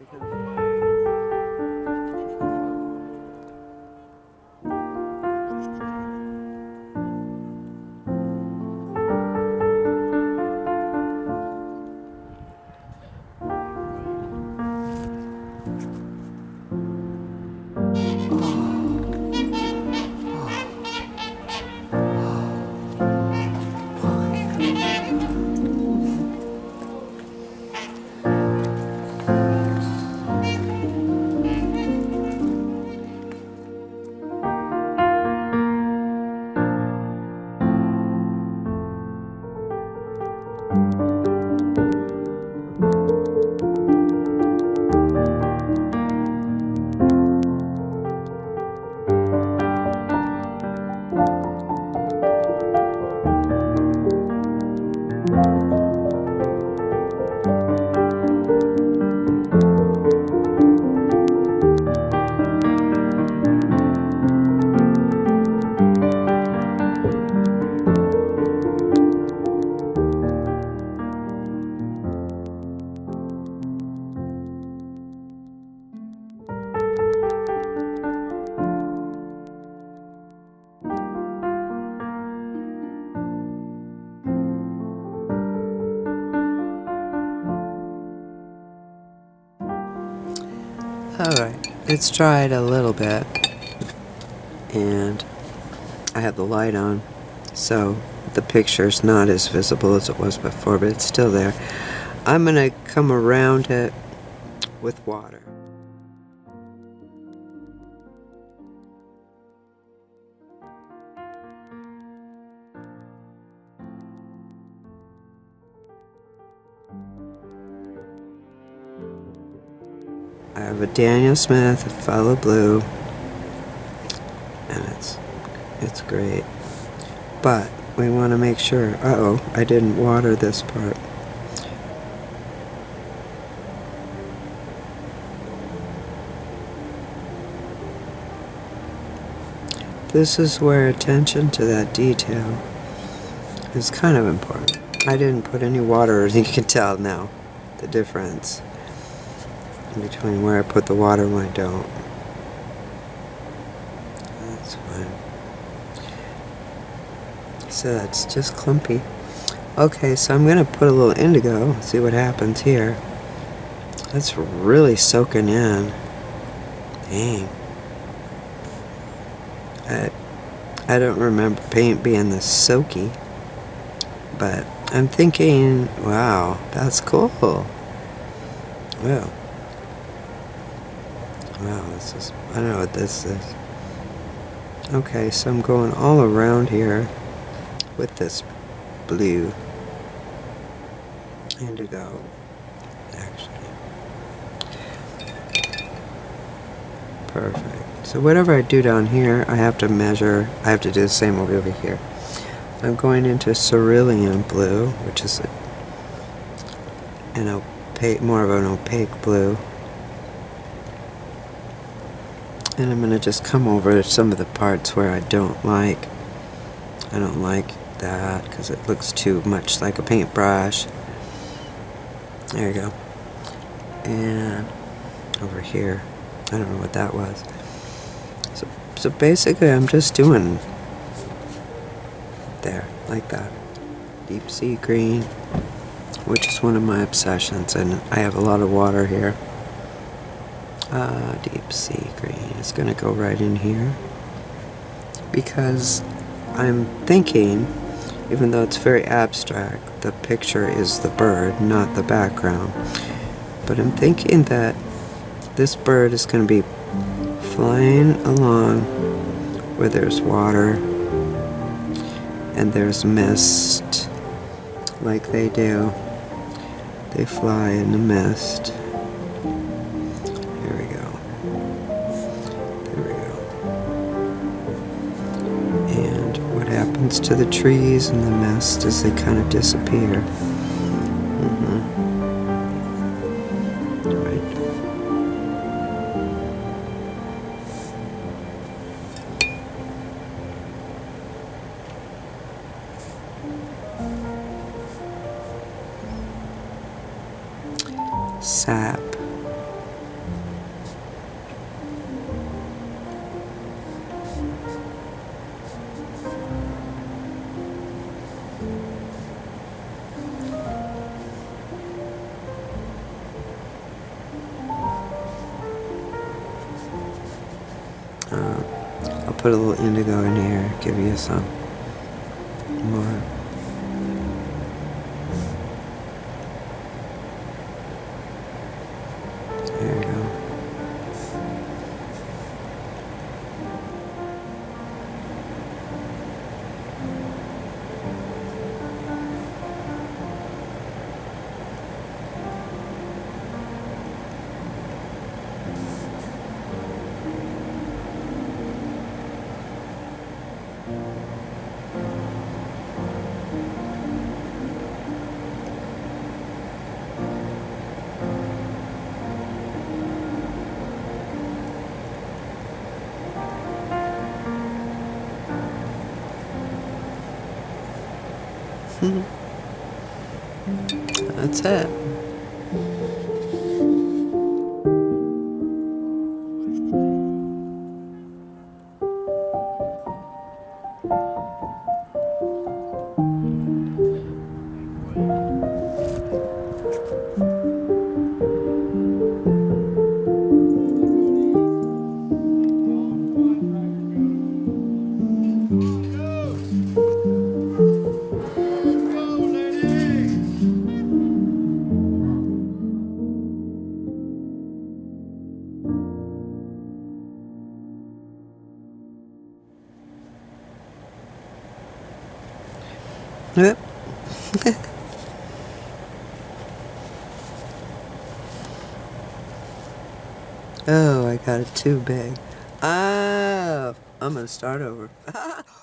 We. It's dried a little bit and I have the light on so the picture's not as visible as it was before but it's still there. I'm going to come around it with water. I have a Daniel Smith Phthalo Blue and it's it's great. But we want to make sure uh oh I didn't water this part. This is where attention to that detail is kind of important. I didn't put any water as you can tell now the difference between where I put the water and I don't. That's fine. So that's just clumpy. Okay, so I'm going to put a little indigo, see what happens here. That's really soaking in. Dang. I, I don't remember paint being this soaky, but I'm thinking, wow, that's cool. Well, Wow, this is, I don't know what this is. Okay, so I'm going all around here with this blue indigo, actually. Perfect. So whatever I do down here, I have to measure, I have to do the same over here. I'm going into cerulean blue, which is a, an opaque, more of an opaque blue. And I'm going to just come over some of the parts where I don't like. I don't like that because it looks too much like a paintbrush. There you go. And over here, I don't know what that was. So, so basically I'm just doing there, like that. Deep sea green, which is one of my obsessions, and I have a lot of water here. Uh, deep sea green is going to go right in here because I'm thinking, even though it's very abstract, the picture is the bird, not the background. But I'm thinking that this bird is going to be flying along where there's water and there's mist, like they do. They fly in the mist. To the trees and the mist as they kind of disappear. Mm -hmm. Right. Sap. Put a little indigo in here, give you some more. That's it. Yep. oh, I got it too big. Ah, I'm gonna start over.